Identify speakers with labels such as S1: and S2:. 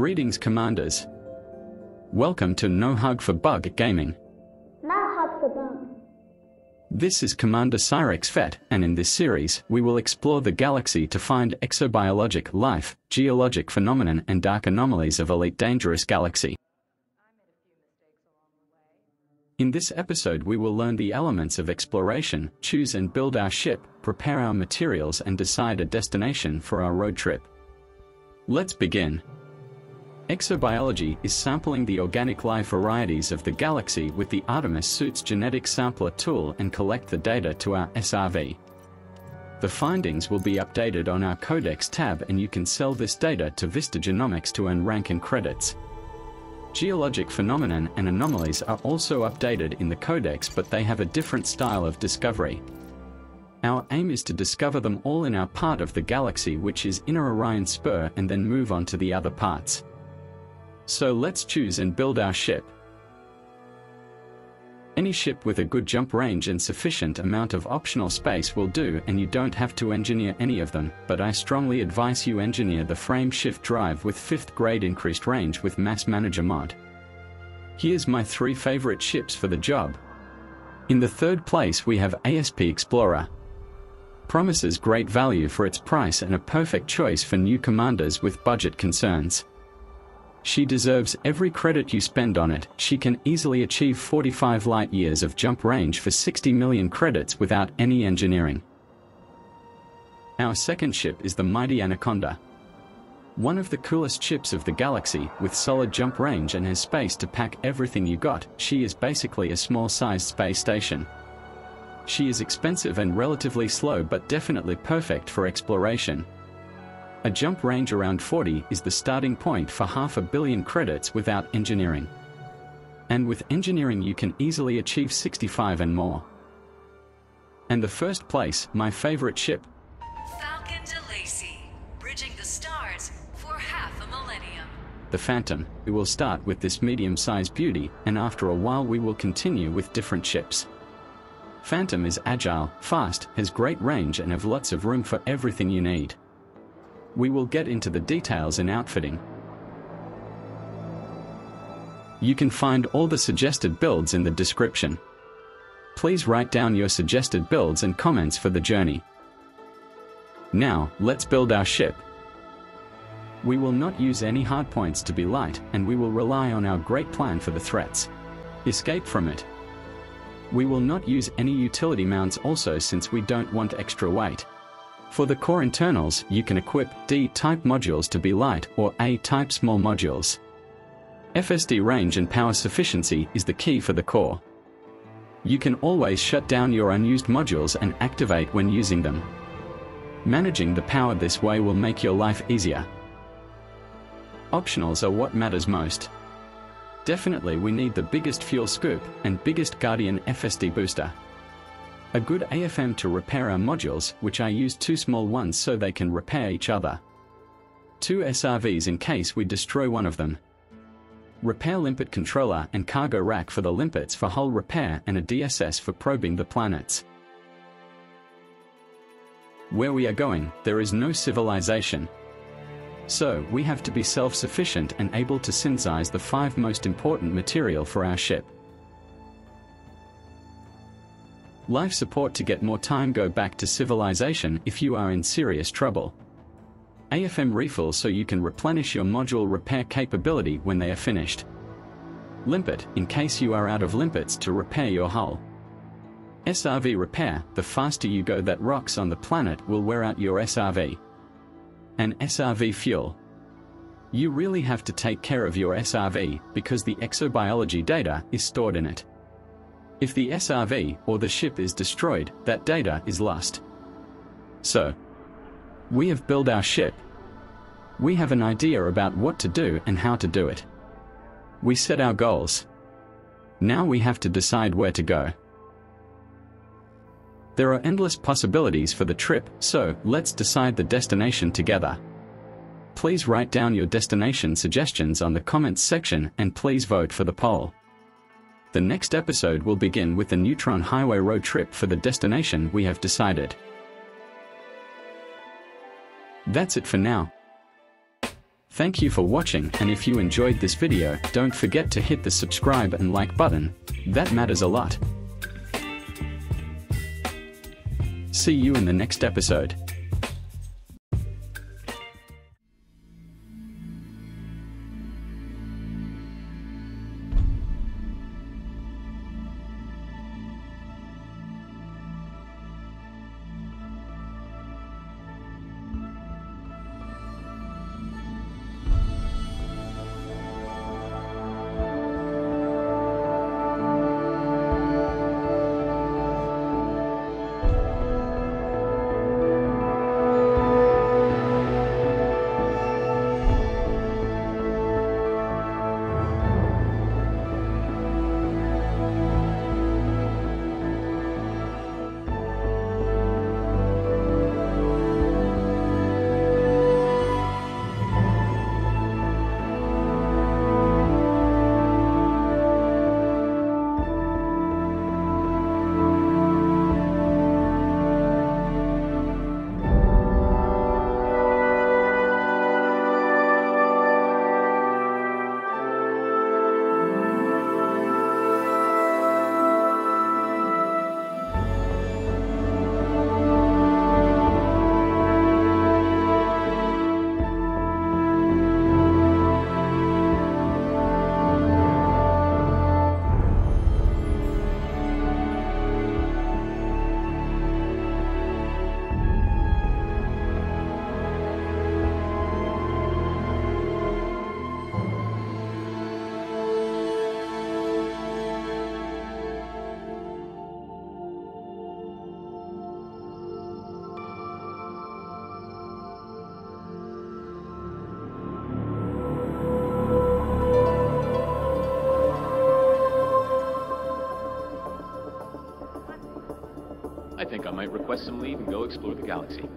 S1: Greetings Commanders. Welcome to No Hug for Bug Gaming.
S2: No hug for bug.
S1: This is Commander Cyrex Fett, and in this series, we will explore the galaxy to find exobiologic life, geologic phenomenon, and dark anomalies of Elite Dangerous Galaxy. In this episode, we will learn the elements of exploration, choose and build our ship, prepare our materials, and decide a destination for our road trip. Let's begin. Exobiology is sampling the organic life varieties of the galaxy with the Artemis Suits genetic sampler tool and collect the data to our SRV. The findings will be updated on our Codex tab and you can sell this data to Vista Genomics to earn rank and credits. Geologic phenomenon and anomalies are also updated in the Codex but they have a different style of discovery. Our aim is to discover them all in our part of the galaxy which is Inner Orion Spur and then move on to the other parts. So let's choose and build our ship. Any ship with a good jump range and sufficient amount of optional space will do and you don't have to engineer any of them, but I strongly advise you engineer the frame shift drive with 5th grade increased range with Mass Manager mod. Here's my three favorite ships for the job. In the third place we have ASP Explorer. Promises great value for its price and a perfect choice for new commanders with budget concerns. She deserves every credit you spend on it. She can easily achieve 45 light years of jump range for 60 million credits without any engineering. Our second ship is the mighty Anaconda. One of the coolest ships of the galaxy, with solid jump range and has space to pack everything you got, she is basically a small-sized space station. She is expensive and relatively slow but definitely perfect for exploration. A jump range around 40 is the starting point for half a billion credits without engineering. And with engineering you can easily achieve 65 and more. And the first place, my favorite ship,
S3: Faulcon bridging the stars for half a millennium.
S1: the Phantom. We will start with this medium-sized beauty, and after a while we will continue with different ships. Phantom is agile, fast, has great range and have lots of room for everything you need. We will get into the details in outfitting. You can find all the suggested builds in the description. Please write down your suggested builds and comments for the journey. Now, let's build our ship. We will not use any hardpoints to be light, and we will rely on our great plan for the threats. Escape from it. We will not use any utility mounts also since we don't want extra weight. For the core internals, you can equip D-type modules to be light or A-type small modules. FSD range and power sufficiency is the key for the core. You can always shut down your unused modules and activate when using them. Managing the power this way will make your life easier. Optionals are what matters most. Definitely we need the biggest fuel scoop and biggest Guardian FSD booster. A good AFM to repair our modules, which I use two small ones so they can repair each other. Two SRVs in case we destroy one of them. Repair limpet controller and cargo rack for the limpets for hull repair and a DSS for probing the planets. Where we are going, there is no civilization. So, we have to be self-sufficient and able to synthesize the five most important material for our ship. Life support to get more time go back to civilization if you are in serious trouble. AFM refill so you can replenish your module repair capability when they are finished. Limpet in case you are out of limpets to repair your hull. SRV repair, the faster you go that rocks on the planet will wear out your SRV. And SRV fuel. You really have to take care of your SRV because the exobiology data is stored in it. If the SRV or the ship is destroyed, that data is lost. So, we have built our ship. We have an idea about what to do and how to do it. We set our goals. Now we have to decide where to go. There are endless possibilities for the trip, so let's decide the destination together. Please write down your destination suggestions on the comments section and please vote for the poll. The next episode will begin with the Neutron Highway road trip for the destination we have decided. That's it for now. Thank you for watching and if you enjoyed this video, don't forget to hit the subscribe and like button. That matters a lot. See you in the next episode.
S4: Request some leave and go explore the galaxy.